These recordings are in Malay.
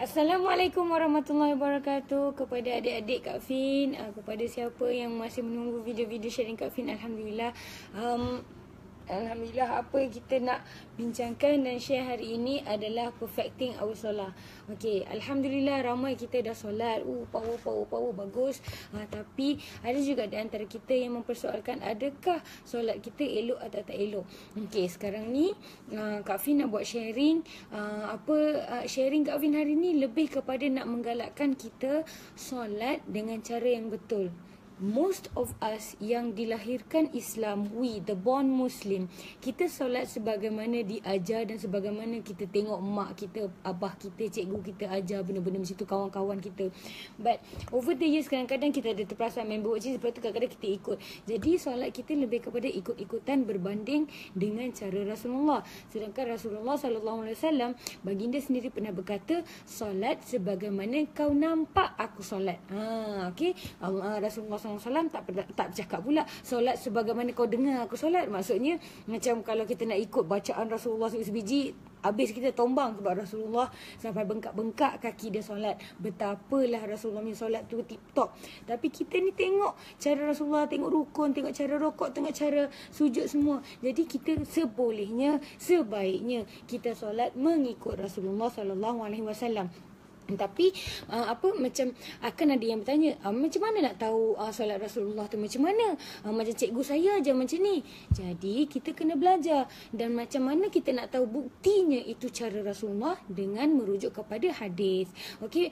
Assalamualaikum warahmatullahi wabarakatuh kepada adik-adik Kak Fin, uh, kepada siapa yang masih menunggu video-video sharing Kak Fin. Alhamdulillah. Um, Alhamdulillah apa yang kita nak bincangkan dan share hari ini adalah perfecting our solat. Okey, alhamdulillah ramai kita dah solat. Uh, power power power bagus. Ha, tapi ada juga di antara kita yang mempersoalkan adakah solat kita elok atau tak elok. Okey, sekarang ni uh, Kak Fin nak buat sharing uh, apa uh, sharing Kak Fin hari ni lebih kepada nak menggalakkan kita solat dengan cara yang betul most of us yang dilahirkan Islam, we the born Muslim, kita solat sebagaimana diajar dan sebagaimana kita tengok mak kita, abah kita, cikgu kita ajar benda-benda macam tu kawan-kawan kita. But over the years kadang-kadang kita ada terperasan member watching sebab tu kadang-kadang kita ikut. Jadi solat kita lebih kepada ikut-ikutan berbanding dengan cara Rasulullah. Sedangkan Rasulullah sallallahu alaihi wasallam baginda sendiri pernah berkata solat sebagaimana kau nampak aku solat. Ha okey. Allah Rasulullah SAW tak tak bercakap pula solat sebagaimana kau dengar aku solat. Maksudnya macam kalau kita nak ikut bacaan Rasulullah sebiji habis kita tombang sebab Rasulullah sampai bengkak-bengkak kaki dia solat. Betapalah Rasulullah punya solat tu tip top tapi kita ni tengok cara Rasulullah tengok rukun tengok cara rokok tengok cara sujud semua. Jadi kita sebolehnya sebaiknya kita solat mengikut Rasulullah sallallahu alaihi wasallam tapi uh, apa macam akan ada yang bertanya uh, macam mana nak tahu uh, solat Rasulullah tu macam mana? Uh, macam cikgu saya aja macam ni. Jadi kita kena belajar. Dan macam mana kita nak tahu buktinya itu cara Rasulullah dengan merujuk kepada hadis. Okey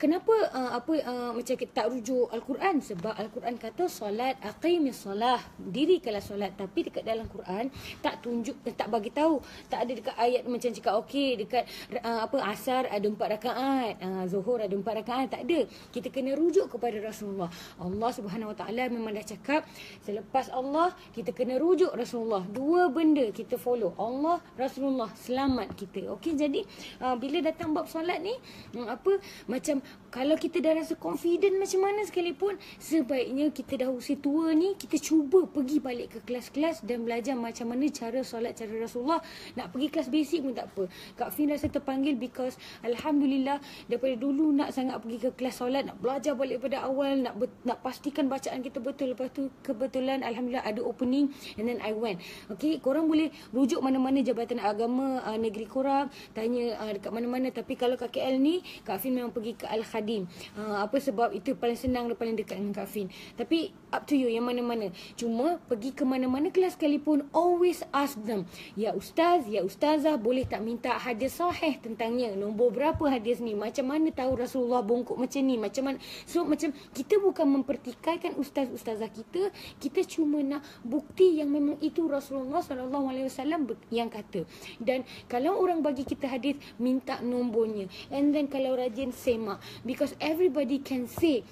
kenapa uh, apa uh, macam kita tak rujuk al-Quran? Sebab al-Quran kata solat aqimis solah. Diri kalau solat tapi dekat dalam Quran tak tunjuk tak bagi tahu. Tak ada dekat ayat macam cakap okey dekat uh, apa asar ada empat rakaat uh, Zuhur ada empat rakaat tak ada. Kita kena rujuk kepada Rasulullah. Allah Subhanahu Wa Taala memang dah cakap selepas Allah kita kena rujuk Rasulullah. Dua benda kita follow. Allah Rasulullah selamat kita. Okey jadi uh, bila datang bab solat ni um, apa macam kalau kita dah rasa confident macam mana sekalipun sebaiknya kita dah usia tua ni kita cuba pergi balik ke kelas-kelas dan belajar macam mana cara solat cara Rasulullah. Nak pergi kelas basic pun tak apa. Kak Fin rasa terpanggil because Alhamdulillah daripada dulu nak sangat pergi ke kelas solat nak belajar balik pada awal nak nak pastikan bacaan kita betul. Lepas tu kebetulan alhamdulillah ada opening and then I went. Okay korang boleh rujuk mana-mana jabatan agama uh, negeri korang tanya uh, dekat mana-mana. Tapi kalau kat KL ni Kak Fin memang pergi ke Al Khadim uh, apa sebab itu paling senang dan paling dekat dengan Kak Fin. Tapi up to you yang mana-mana. Cuma pergi ke mana-mana kelas sekalipun always ask them ya ustaz ya ustazah boleh tak minta hadis sahih tentangnya? Nombor berapa hadis ni macam mana tahu Rasulullah bongkok macam ni? Macam mana? So macam kita bukan mempertikaikan ustaz-ustazah kita. Kita cuma nak bukti yang memang itu Rasulullah sallallahu alaihi wasallam yang kata. Dan kalau orang bagi kita hadis minta nombornya and then kalau rajin semak. Because everybody can say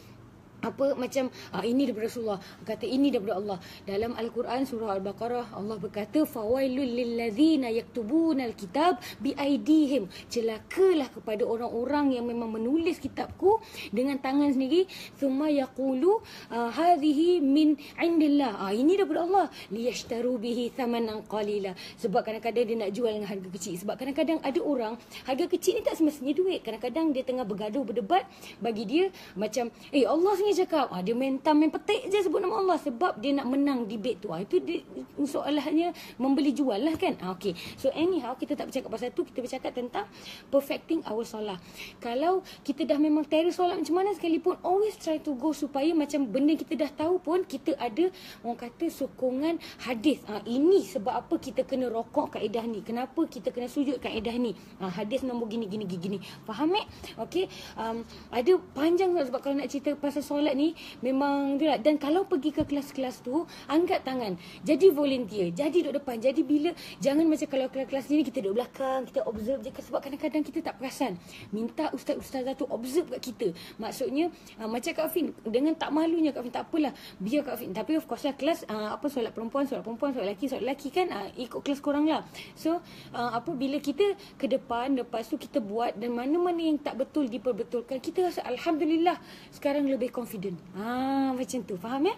apa macam ah, ini daripada Rasulullah. Kata ini daripada Allah. Dalam al-Quran surah al-Baqarah Allah berkata fawailul lillazina yaktubuna al-kitab biaidihim. Celakalah kepada orang-orang yang memang menulis kitabku dengan tangan sendiri. Thumma yaqulu uh, hadhihi min indillah. Ah, ini daripada Allah. Liyashtaru bihi thamanan qalila. Sebab kadang-kadang dia nak jual dengan harga kecil. Sebab kadang-kadang ada orang harga kecil ni tak semestinya duit. Kadang-kadang dia tengah bergaduh berdebat bagi dia macam eh Allah ni cakap ah, dia main tam main petik je sebut nama Allah. Sebab dia nak menang debate tu. Ah, itu dia, soalannya membeli jual lah kan? Ah, okay. so anyhow kita tak bercakap pasal tu. Kita bercakap tentang perfecting our solat. Kalau kita dah memang terror solat macam mana sekalipun always try to go supaya macam benda kita dah tahu pun kita ada orang kata sokongan hadis. Ah, ini sebab apa kita kena rokok kaedah ni? Kenapa kita kena sujud kaedah ni? Ah, hadis nombor gini gini gini faham eh? Okay. um, ada panjang sebab kalau nak cerita pasal solat solat ni memang dia dan kalau pergi ke kelas-kelas tu angkat tangan. Jadi volunteer jadi duduk depan. Jadi bila jangan macam kalau kelas-kelas ni kita duduk belakang kita observe je. Sebab kadang-kadang kita tak perasan. Minta ustaz-ustazah tu observe kat kita. Maksudnya uh, macam Kak Fin dengan tak malunya Kak Fin tak apalah. Biar Kak Fin. Tapi of course lah kelas uh, apa solat perempuan solat perempuan solat lelaki solat lelaki kan uh, ikut kelas korang lah. So uh, apa bila kita ke depan lepas tu kita buat dan mana-mana yang tak betul diperbetulkan kita rasa Alhamdulillah sekarang lebih confident. Ah macam tu. Faham ya?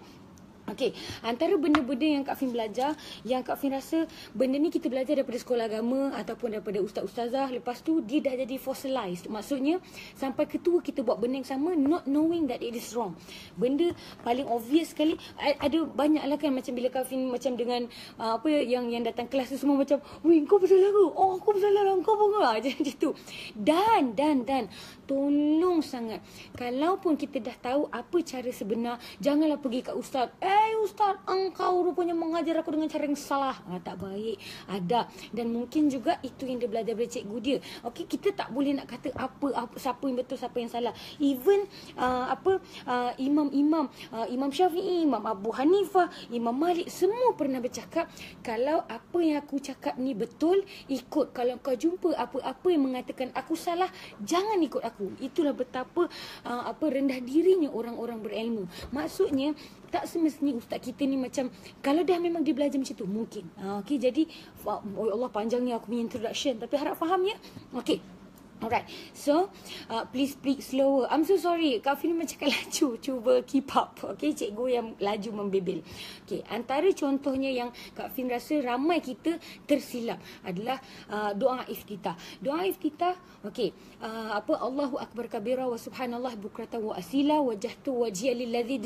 Okey, antara benda-benda yang Kak Fin belajar, yang Kak Fin rasa benda ni kita belajar daripada sekolah agama ataupun daripada ustaz-ustazah, lepas tu dia dah jadi fossilized. Maksudnya sampai ketua kita buat benda yang sama not knowing that it is wrong. Benda paling obvious sekali ada banyak lah kan macam bila Kak Fin macam dengan uh, apa yang yang datang kelas tu semua macam, "Weh, kau bersalah ke? Oh, aku bersalah lah. Kau pun macam tu." Dan dan dan tolong sangat kalaupun kita dah tahu apa cara sebenar, janganlah pergi kat ustaz. Eh, Hai Ustaz, engkau rupanya mengajar aku dengan cara yang salah. Ha, tak baik. Ada. Dan mungkin juga itu yang dia belajar dari cikgu dia. Okey, kita tak boleh nak kata apa, apa siapa yang betul, siapa yang salah. Even uh, apa uh, imam-imam, uh, Imam Syafi'i, Imam Abu Hanifah, Imam Malik, semua pernah bercakap, kalau apa yang aku cakap ni betul, ikut. Kalau kau jumpa apa-apa yang mengatakan aku salah, jangan ikut aku. Itulah betapa uh, apa rendah dirinya orang-orang berilmu. Maksudnya, tak semestinya ustaz kita ni macam kalau dah memang dia belajar macam tu mungkin. Ha, okey jadi oh Allah panjangnya aku punya introduction tapi harap faham ya. Okey. Alright, so uh, please speak slower. I'm so sorry, Kak Fini macam laju. Cuba keep up, okay? Cikgu yang laju membebel. Okay, antara contohnya yang Kak Fin rasa ramai kita tersilap adalah uh, doa iftitah. Doa iftitah, okay. Uh, apa Allahu Akbar kabira wa subhanallah bukrata wa asila wajahtu wajhiya lilladhi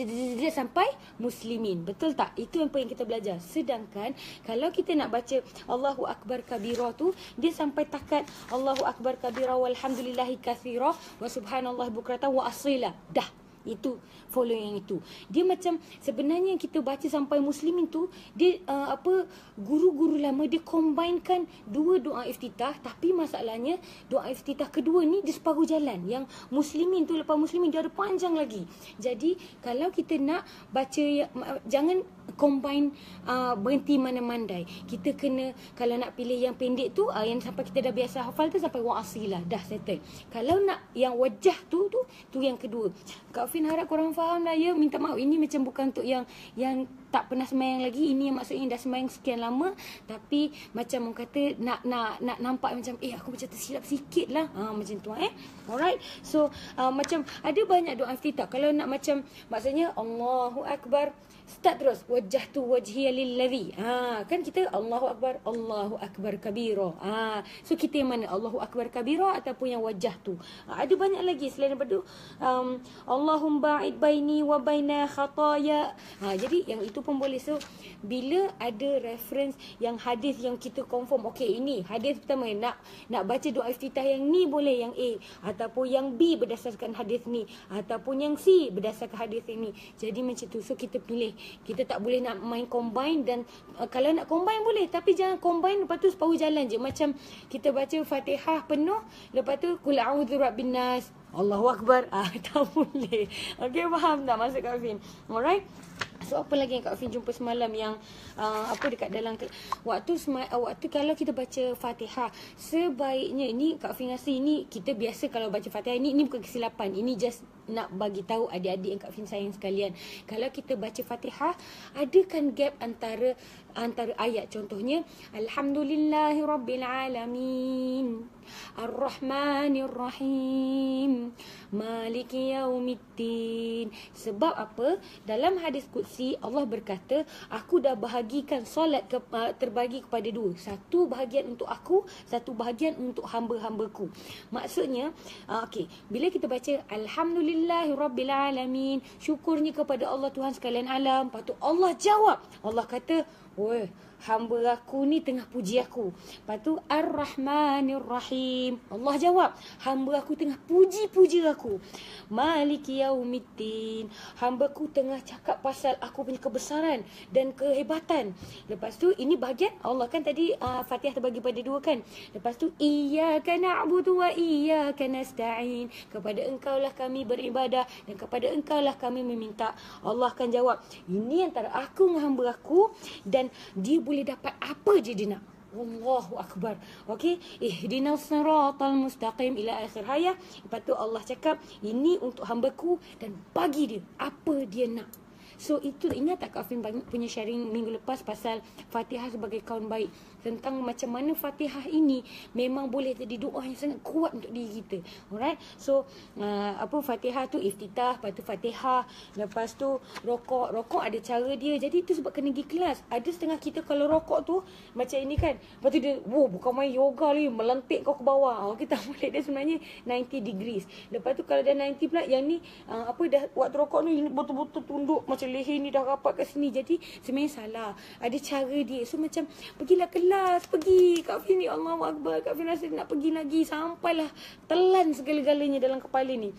sampai muslimin. Betul tak? Itu yang yang kita belajar. Sedangkan kalau kita nak baca Allahu Akbar kabira tu, dia sampai takat Allahu Akbar kabira walhamdulillahi kathira wa subhanallah bukrata wa asila. Dah. Itu follow yang itu. Dia macam sebenarnya yang kita baca sampai muslimin tu dia uh, apa guru-guru lama dia combinekan dua doa iftitah tapi masalahnya doa iftitah kedua ni dia separuh jalan. Yang muslimin tu lepas muslimin dia ada panjang lagi. Jadi kalau kita nak baca jangan combine uh, berhenti mana-mandai. Kita kena kalau nak pilih yang pendek tu uh, yang sampai kita dah biasa hafal tu sampai wa'asilah dah settle. Kalau nak yang wajah tu tu tu yang kedua. Kak Fin harap korang faham lah ya. Minta maaf ini macam bukan untuk yang yang tak pernah semayang lagi. Ini yang maksudnya dah semayang sekian lama tapi macam orang kata nak nak nak nampak macam eh aku macam tersilap sikit lah. Ha, macam tu eh. Alright. So uh, macam ada banyak doa iftitah. Kalau nak macam maksudnya Allahu Akbar Start terus wajah tu wajhiya lilladhi. Ha kan kita Allahu akbar Allahu akbar kabira. Ha so kita yang mana Allahu akbar kabira ataupun yang wajah tu. Ha, ada banyak lagi selain daripada um, Allahum ba'id baini wa baina khataya. Ha jadi yang itu pun boleh. So bila ada reference yang hadis yang kita confirm okey ini hadis pertama nak nak baca doa iftitah yang ni boleh yang A ataupun yang B berdasarkan hadis ni ataupun yang C berdasarkan hadis ini. Jadi macam tu. So kita pilih. Kita tak boleh nak main combine dan uh, kalau nak combine boleh tapi jangan combine lepas tu separuh jalan je. Macam kita baca Fatihah penuh lepas tu kul a'udzu rabbin nas. Allahu akbar. Ah tak boleh. Okey faham tak maksud Kak alright So apa lagi yang Kak Fin jumpa semalam yang uh, apa dekat dalam waktu uh, waktu kalau kita baca Fatihah sebaiknya ini Kak Fin rasa ini kita biasa kalau baca Fatihah ini ini bukan kesilapan ini just nak bagi tahu adik-adik yang Kak Fin sayang sekalian. Kalau kita baca Fatihah adakan gap antara antara ayat. Contohnya alhamdulillahirabbilalamin Ar-Rahmanir-Rahim Maliki Yaumiddin. Sebab apa? Dalam hadis Qudsi Allah berkata Aku dah bahagikan solat ke, uh, terbagi kepada dua. Satu bahagian untuk aku Satu bahagian untuk hamba-hambaku. Maksudnya uh, okay, Bila kita baca Alhamdulillahirrabbilalamin Syukurnya kepada Allah Tuhan sekalian alam. Lepas tu Allah jawab. Allah kata Weh hamba aku ni tengah puji aku. Lepas tu Ar-Rahmanir Rahim. Allah jawab, hamba aku tengah puji-puji aku. Maliki Yaumiddin. Hamba aku tengah cakap pasal aku punya kebesaran dan kehebatan. Lepas tu ini bahagian Allah kan tadi uh, Fatihah terbagi pada dua kan. Lepas tu iyyaka na'budu wa iyyaka nasta'in. Kepada engkau lah kami beribadah dan kepada engkau lah kami meminta. Allah akan jawab, ini antara aku dengan hamba aku dan dia boleh dapat apa je dia nak. Allahu Akbar. Okey. Ihdinas siratal mustaqim ila akhir hayat. Lepas tu Allah cakap, ini untuk hambaku dan bagi dia apa dia nak. So itu ingat tak Kak Afin punya sharing minggu lepas pasal Fatihah sebagai kaun baik. Tentang macam mana Fatihah ini memang boleh jadi doa yang sangat kuat untuk diri kita. Alright. So uh, apa Fatihah tu iftitah, lepas tu Fatihah, lepas tu rokok. Rokok ada cara dia. Jadi itu sebab kena pergi kelas. Ada setengah kita kalau rokok tu macam ini kan. Lepas tu dia, wow bukan main yoga ni, melentik kau ke bawah. Oh, kita boleh dia sebenarnya 90 degrees. Lepas tu kalau dah 90 pula yang ni uh, apa dah waktu rokok ni betul-betul tunduk macam leher ni dah rapat kat sini. Jadi sebenarnya salah. Ada cara dia. So macam pergilah kelas, pergi. Kak Fin ni Allah Akbar. Kak Fin rasa nak pergi lagi sampailah telan segala-galanya dalam kepala ni.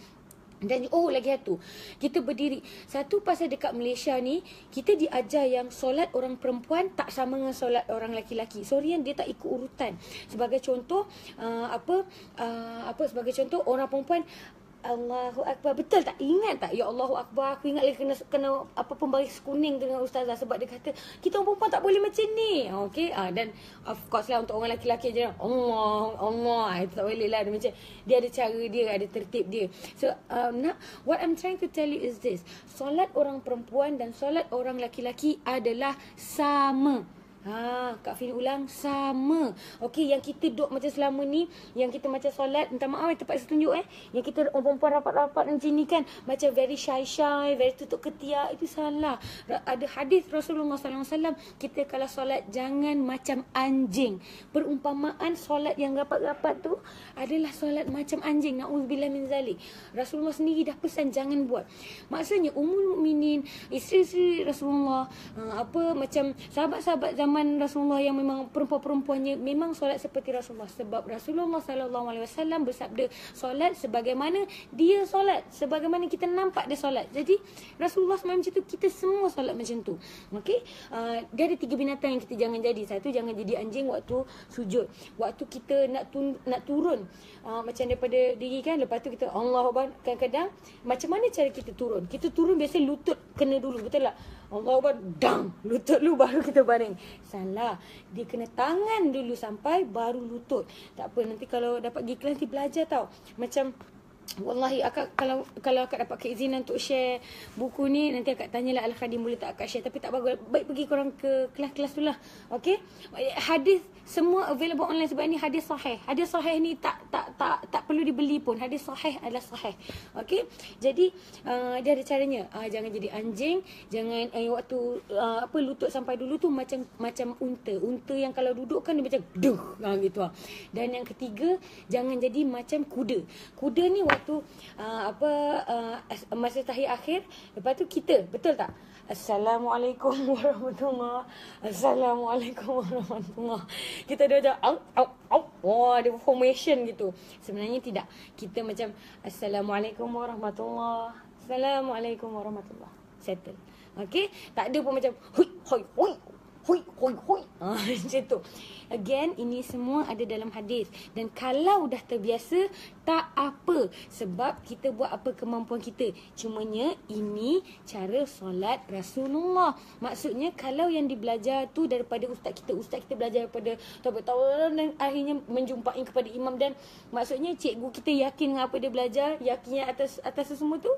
Dan oh lagi satu Kita berdiri Satu pasal dekat Malaysia ni Kita diajar yang Solat orang perempuan Tak sama dengan solat orang lelaki-lelaki Sorry yang dia tak ikut urutan Sebagai contoh uh, Apa uh, Apa sebagai contoh Orang perempuan Allahu Akbar. Betul tak? Ingat tak? Ya Allahu Akbar. Aku ingat lagi kena, kena apa pembaris kuning dengan ustazah. Sebab dia kata, kita orang perempuan tak boleh macam ni. Okay. Ah, dan of course lah untuk orang lelaki-lelaki je. Allah, Allah. Ah, itu tak boleh lah. Dia, macam, dia ada cara dia, ada tertib dia. So, uh, nak, what I'm trying to tell you is this. Solat orang perempuan dan solat orang lelaki-lelaki adalah sama. Ha, Kak Fin ulang sama. Okey, yang kita duduk macam selama ni, yang kita macam solat, minta maaf eh terpaksa tunjuk eh. Yang kita perempuan rapat-rapat macam ni kan, macam very shy-shy, very tutup ketiak, itu salah. Ada hadis Rasulullah SAW, kita kalau solat jangan macam anjing. Perumpamaan solat yang rapat-rapat tu adalah solat macam anjing. Na'udzubillah min zalik. Rasulullah sendiri dah pesan jangan buat. Maksudnya, umul mukminin, isteri-isteri Rasulullah, uh, apa macam sahabat-sahabat zaman zaman Rasulullah yang memang perempuan-perempuannya memang solat seperti Rasulullah. Sebab Rasulullah sallallahu alaihi wasallam bersabda solat sebagaimana dia solat sebagaimana kita nampak dia solat. Jadi Rasulullah memang macam tu kita semua solat macam tu. Okey? Uh, dia ada tiga binatang yang kita jangan jadi. Satu jangan jadi anjing waktu sujud. Waktu kita nak tun- nak turun. Uh, macam daripada diri kan lepas tu kita Allah kadang-kadang macam mana cara kita turun? Kita turun biasa lutut kena dulu betul tak Allah Akbar, dang, lutut lu baru kita baring. Salah. Dia kena tangan dulu sampai baru lutut. Tak apa, nanti kalau dapat kelas nanti belajar tau. Macam Wallahi akak kalau kalau akak dapat keizinan untuk share buku ni nanti akak tanyalah Al Khadim boleh tak akak share. Tapi tak bagus. Baik pergi korang ke kelas-kelas tu lah. Okey hadis semua available online sebab ni hadis sahih. Hadis sahih ni tak tak tak tak perlu dibeli pun. Hadis sahih adalah sahih. Okey jadi uh, dia ada caranya. Uh, jangan jadi anjing. Jangan uh, waktu uh, apa lutut sampai dulu tu macam macam unta. Unta yang kalau duduk kan dia macam duh. Uh, gitu lah. dan yang ketiga jangan jadi macam kuda. Kuda ni waktu uh, apa uh, masa tahiyat akhir lepas tu kita betul tak? Assalamualaikum warahmatullahi Assalamualaikum warahmatullahi Kita dah macam au, au, au. Wah, ada formation gitu. Sebenarnya tidak. Kita macam Assalamualaikum warahmatullahi Assalamualaikum warahmatullahi Settle. Okay Tak ada pun macam Hui, hui, hui Hui, hui, hui. Ah, macam tu. Again, ini semua ada dalam hadis. Dan kalau dah terbiasa, tak apa. Sebab kita buat apa kemampuan kita. Cumanya, ini cara solat Rasulullah. Maksudnya, kalau yang dibelajar tu daripada ustaz kita. Ustaz kita belajar daripada taubat tawar dan akhirnya menjumpai kepada imam. Dan maksudnya, cikgu kita yakin dengan apa dia belajar. Yakinnya atas atas semua tu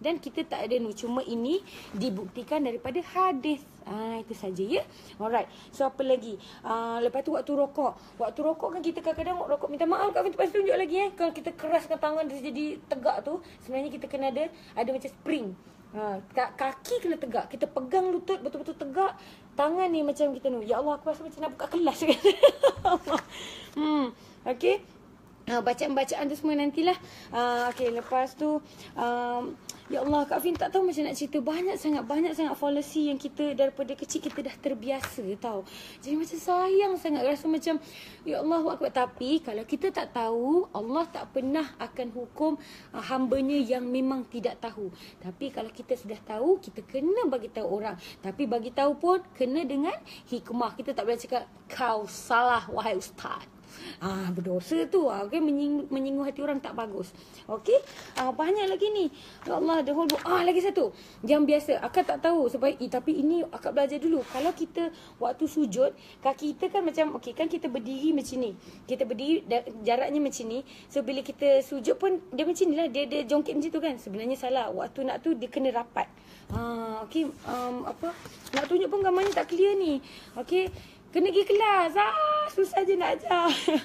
dan kita tak ada ni cuma ini dibuktikan daripada hadis ah itu saja ya alright so apa lagi ah lepas tu waktu rokok waktu rokok kan kita kadang-kadang rokok minta maaf kat lepas tunjuk lagi eh kalau kita keraskan tangan dia jadi tegak tu sebenarnya kita kena ada ada macam spring Ha, kaki kena tegak. Kita pegang lutut betul-betul tegak. Tangan ni macam kita ni. Ya Allah, aku rasa macam nak buka kelas. hmm. Okay. Uh, bacaan-bacaan tu semua nantilah. Uh, okay, lepas tu... Um, Ya Allah, Kak Fin tak tahu macam nak cerita. Banyak sangat, banyak sangat policy yang kita daripada kecil kita dah terbiasa tau. Jadi macam sayang sangat. Rasa macam, Ya Allah, Akbar. Tapi kalau kita tak tahu, Allah tak pernah akan hukum uh, hambanya yang memang tidak tahu. Tapi kalau kita sudah tahu, kita kena bagi tahu orang. Tapi bagi tahu pun, kena dengan hikmah. Kita tak boleh cakap, kau salah, wahai ustaz. Ah berdosa tu ah okey menying, menyinggung hati orang tak bagus. Okey? Ah banyak lagi ni. Ya Allah the whole book. Ah lagi satu. Yang biasa akak tak tahu sebab eh, tapi ini akak belajar dulu. Kalau kita waktu sujud, kaki kita kan macam okey kan kita berdiri macam ni. Kita berdiri jaraknya macam ni. So bila kita sujud pun dia macam ni lah dia dia jongkit macam tu kan. Sebenarnya salah. Waktu nak tu dia kena rapat. Ah okey um, apa? Nak tunjuk pun gambarnya tak clear ni. Okey Kena pergi kelas. Ah, susah je nak ajar.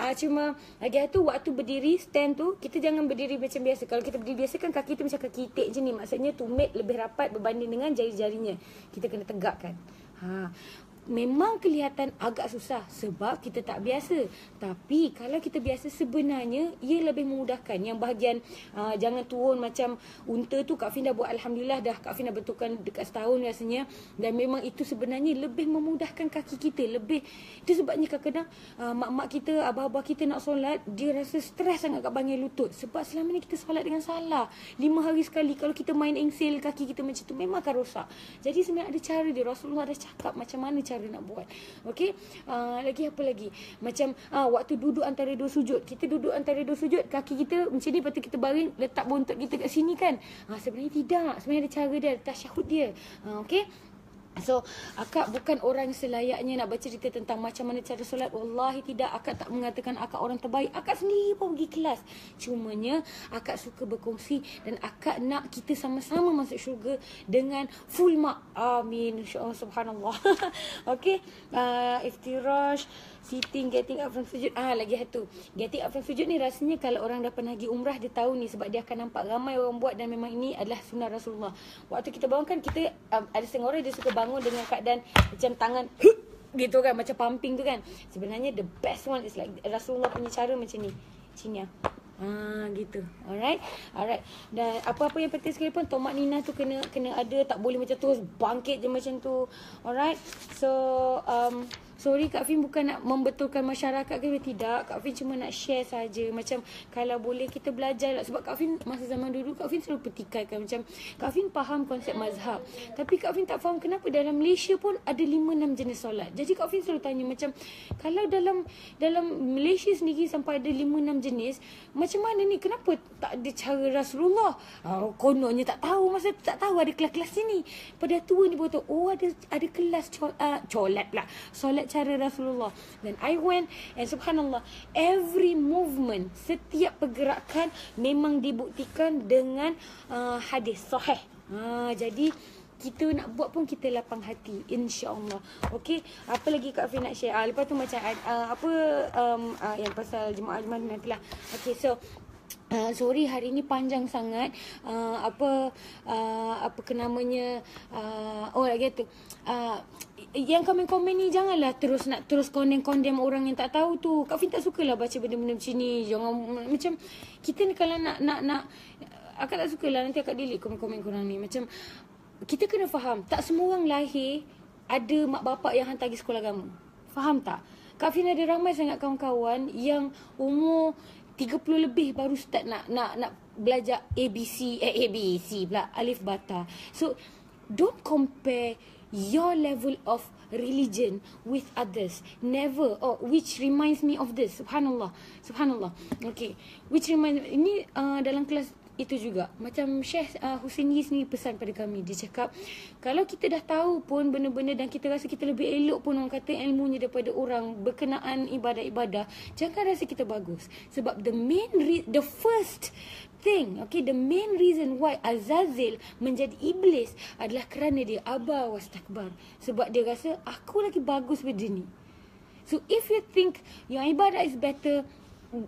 Ah cuma lagi tu waktu berdiri stand tu kita jangan berdiri macam biasa. Kalau kita berdiri biasa kan kaki tu macam kaki itik je ni. Maksudnya tumit lebih rapat berbanding dengan jari-jarinya. Kita kena tegakkan. Ha memang kelihatan agak susah sebab kita tak biasa. Tapi kalau kita biasa sebenarnya ia lebih memudahkan. Yang bahagian uh, jangan turun macam unta tu Kak Fin dah buat Alhamdulillah dah Kak Fin dah betulkan dekat setahun rasanya. Dan memang itu sebenarnya lebih memudahkan kaki kita. Lebih Itu sebabnya kadang-kadang uh, mak-mak kita, abah-abah kita nak solat dia rasa stres sangat kat bangil lutut. Sebab selama ni kita solat dengan salah. Lima hari sekali kalau kita main engsil kaki kita macam tu memang akan rosak. Jadi sebenarnya ada cara dia. Rasulullah dah cakap macam mana cara nak buat. Okey. Uh, lagi apa lagi? Macam uh, waktu duduk antara dua sujud. Kita duduk antara dua sujud, kaki kita macam ni lepas tu kita baring letak bontot kita kat sini kan. Uh, sebenarnya tidak. Sebenarnya ada cara dia, tasyahud dia. Uh, okey. So, akak bukan orang selayaknya nak bercerita tentang macam mana cara solat. Wallahi tidak, akak tak mengatakan akak orang terbaik. Akak sendiri pun pergi kelas. Cumanya, akak suka berkongsi dan akak nak kita sama-sama masuk syurga dengan full mark. Amin. InsyaAllah, subhanallah. okay. Uh, iftirash sitting getting up from sujud ah lagi satu getting up from sujud ni rasanya kalau orang dah pernah pergi umrah dia tahu ni sebab dia akan nampak ramai orang buat dan memang ini adalah sunnah Rasulullah waktu kita bangun kan kita um, ada setengah orang dia suka bangun dengan keadaan macam tangan gitu kan macam pumping tu kan sebenarnya the best one is like Rasulullah punya cara macam ni sini ah Ha gitu. Alright. Alright. Dan apa-apa yang penting sekali pun tomat Nina tu kena kena ada tak boleh macam terus bangkit je macam tu. Alright. So um Sorry Kak Fin bukan nak membetulkan masyarakat ke tidak. Kak Fin cuma nak share saja macam kalau boleh kita belajar lah. sebab Kak Fin masa zaman dulu Kak Fin selalu petikaikan macam Kak Fin faham konsep mazhab. Tapi Kak Fin tak faham kenapa dalam Malaysia pun ada 5 6 jenis solat. Jadi Kak Fin selalu tanya macam kalau dalam dalam Malaysia sendiri sampai ada 5 6 jenis, macam mana ni? Kenapa tak ada cara Rasulullah? Oh, kononnya tak tahu masa tak tahu ada kelas-kelas sini. Pada tua ni tahu oh ada ada kelas col, uh, colat pula. Solat cara Rasulullah. Dan I went and subhanallah every movement setiap pergerakan memang dibuktikan dengan uh, hadis sahih. Uh, jadi kita nak buat pun kita lapang hati insyaallah. Okey apa lagi kak Fina nak share? Ah, lepas tu macam uh, apa um, uh, yang pasal jemaah-jemaah nantilah. Okey so Uh, sorry hari ni panjang sangat. Uh, apa uh, apa kenamanya uh, oh lagi tu uh, yang komen-komen ni janganlah terus nak terus kondem-kondem orang yang tak tahu tu. Kak Fin tak sukalah baca benda-benda macam ni. Jangan macam kita ni kalau nak nak nak akak tak sukalah nanti akak delete komen-komen korang ni. Macam kita kena faham tak semua orang lahir ada mak bapak yang hantar pergi sekolah agama. Faham tak? Kak Fin ada ramai sangat kawan-kawan yang umur 30 lebih baru start nak nak nak belajar ABC eh ABC pula alif bata. So don't compare your level of religion with others. Never. Oh, which reminds me of this. Subhanallah. Subhanallah. Okay. Which reminds ini uh, dalam kelas itu juga. Macam Syekh uh, Hussein Yis ni pesan pada kami. Dia cakap kalau kita dah tahu pun benda-benda dan kita rasa kita lebih elok pun orang kata ilmunya daripada orang berkenaan ibadah-ibadah jangan rasa kita bagus. Sebab the main re- the first thing okay the main reason why Azazil menjadi iblis adalah kerana dia aba was takbar sebab dia rasa aku lagi bagus daripada ni. So if you think your ibadah is better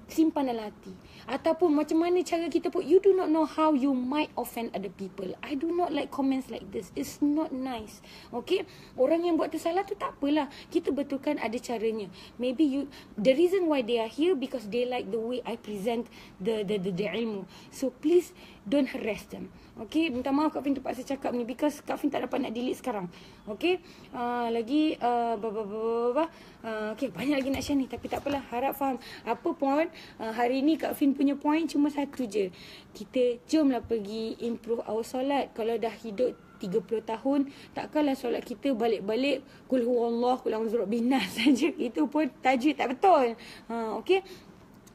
simpan hati ataupun macam mana cara kita put you do not know how you might offend other people. I do not like comments like this. It's not nice. Okay? Orang yang buat tersalah tu tak apalah. Kita betulkan ada caranya. Maybe you the reason why they are here because they like the way i present the the the, the ilmu. So please don't harass them. Okay, minta maaf Kak Fin terpaksa cakap ni because Kak Fin tak dapat nak delete sekarang. Okay, uh, lagi uh, ba ba ba ba. Uh, okay, banyak lagi nak share ni tapi tak apalah. Harap faham. Apa point uh, hari ni Kak Fin punya point cuma satu je. Kita jomlah pergi improve our solat. Kalau dah hidup 30 tahun takkanlah solat kita balik-balik kul huwallah kul a'udzu binas saja itu pun tajwid tak betul ha okey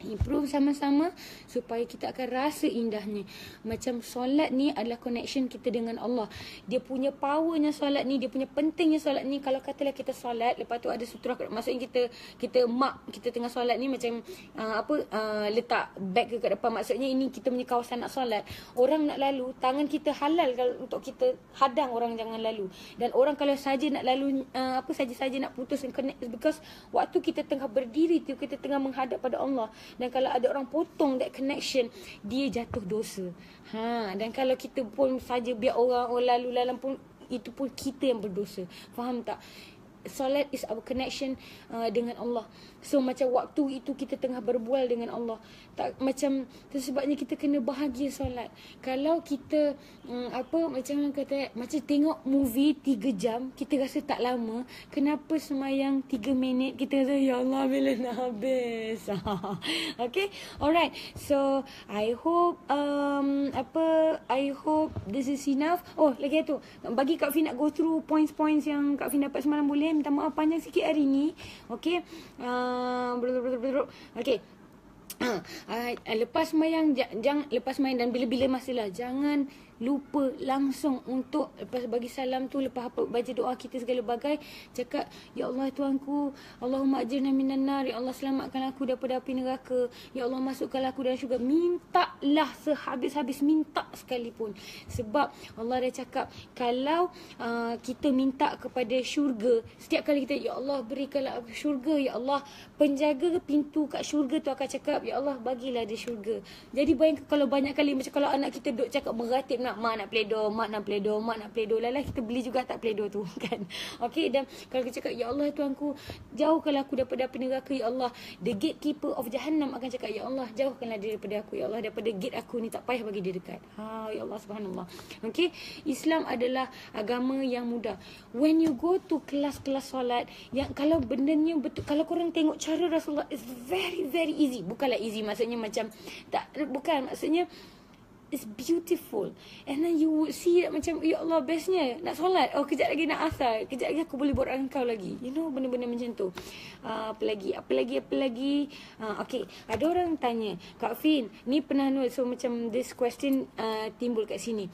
improve sama-sama supaya kita akan rasa indahnya. Macam solat ni adalah connection kita dengan Allah. Dia punya powernya solat ni dia punya pentingnya solat ni kalau katalah kita solat lepas tu ada sutra maksudnya kita kita mak kita tengah solat ni macam uh, apa uh, letak bag ke kat depan. Maksudnya ini kita punya kawasan nak solat. Orang nak lalu tangan kita halal kalau untuk kita hadang orang jangan lalu. Dan orang kalau saja nak lalu uh, apa saja-saja nak putus connect because waktu kita tengah berdiri tu kita tengah menghadap pada Allah dan kalau ada orang potong that connection dia jatuh dosa. Ha dan kalau kita pun saja biar orang orang lalu lalang pun itu pun kita yang berdosa. Faham tak? Solat is our connection uh, dengan Allah. So macam waktu itu kita tengah berbual dengan Allah. Tak macam sebabnya kita kena bahagia solat. Kalau kita um, apa macam kata macam tengok movie 3 jam, kita rasa tak lama, kenapa semayang 3 minit kita rasa ya Allah bila nak habis. okay? Alright. So I hope um apa I hope this is enough. Oh, lagi tu. Bagi Kak Fin nak go through points-points yang Kak Fin dapat semalam boleh minta maaf panjang sikit hari ni. Okey. Uh, Okey. Uh, lepas mayang jangan lepas main dan bila-bila masilah jangan lupa langsung untuk lepas bagi salam tu lepas apa baca doa kita segala bagai cakap ya Allah tuanku Allahumma ajirna minan nar ya Allah selamatkan aku daripada api neraka ya Allah masukkan aku dalam syurga. Mintalah sehabis-habis minta sekalipun. Sebab Allah dah cakap kalau uh, kita minta kepada syurga setiap kali kita ya Allah berikanlah aku syurga ya Allah penjaga pintu kat syurga tu akan cakap ya Allah bagilah dia syurga. Jadi bayangkan kalau banyak kali macam kalau anak kita duk cakap meratip nak mak nak play doh, mak nak play doh, mak nak play doh. Lalah kita beli juga tak play doh tu kan. Okey dan kalau kita cakap ya Allah tuanku, jauhkanlah aku daripada api neraka ya Allah. The gatekeeper of jahannam akan cakap ya Allah, jauhkanlah dia daripada aku ya Allah daripada gate aku ni tak payah bagi dia dekat. Ha ya Allah subhanallah. Okey, Islam adalah agama yang mudah. When you go to kelas-kelas solat yang kalau bendanya betul kalau korang tengok cara Rasulullah is very very easy. Bukanlah easy maksudnya macam tak bukan maksudnya It's beautiful. And then you would see that macam Ya Allah bestnya. Nak solat. Oh kejap lagi nak asal Kejap lagi aku boleh buat dengan kau lagi. You know benda-benda macam tu. Uh, Apa lagi? Apa lagi? Apa lagi? Uh, Okay. Ada orang tanya Kak Fin Ni pernah nulis So macam this question uh, Timbul kat sini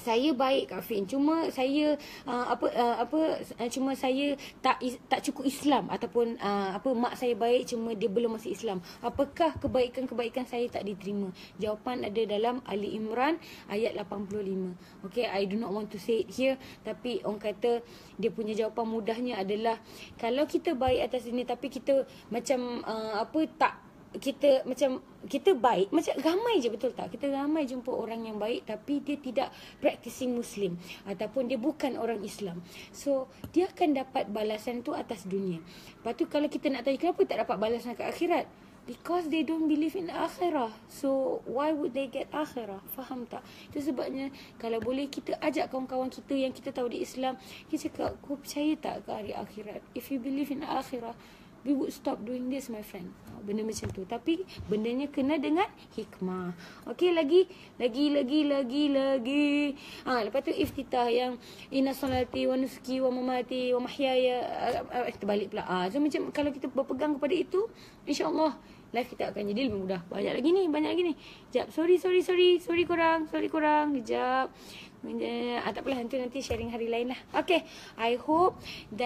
saya baik Kak Fin. Cuma saya uh, apa uh, apa uh, cuma saya tak tak cukup Islam ataupun uh, apa mak saya baik cuma dia belum masuk Islam. Apakah kebaikan-kebaikan saya tak diterima? Jawapan ada dalam Ali Imran ayat 85 okay i do not want to say it here tapi orang kata dia punya jawapan mudahnya adalah kalau kita baik atas ini tapi kita macam uh, apa tak kita macam kita baik macam ramai je betul tak? Kita ramai jumpa orang yang baik tapi dia tidak practicing muslim ataupun dia bukan orang Islam. So dia akan dapat balasan tu atas dunia. Lepas tu kalau kita nak tanya kenapa tak dapat balasan kat akhirat? Because they don't believe in akhirah. So why would they get akhirah? Faham tak? Itu sebabnya kalau boleh kita ajak kawan-kawan kita yang kita tahu di Islam kita cakap kau percaya tak ke hari akhirat? If you believe in akhirah we would stop doing this my friend. Ha, benda macam tu. Tapi bendanya kena dengan hikmah. Okey lagi lagi lagi lagi lagi. Ha lepas tu iftitah yang inna salati wa nusuki wa mamati wa mahyaya. Eh terbalik pula. Ah so macam kalau kita berpegang kepada itu insyaallah life kita akan jadi lebih mudah. Banyak lagi ni banyak lagi ni. Jap sorry sorry sorry sorry kurang sorry kurang jap. Ah, tak apalah nanti nanti sharing hari lain lah. Okay. I hope that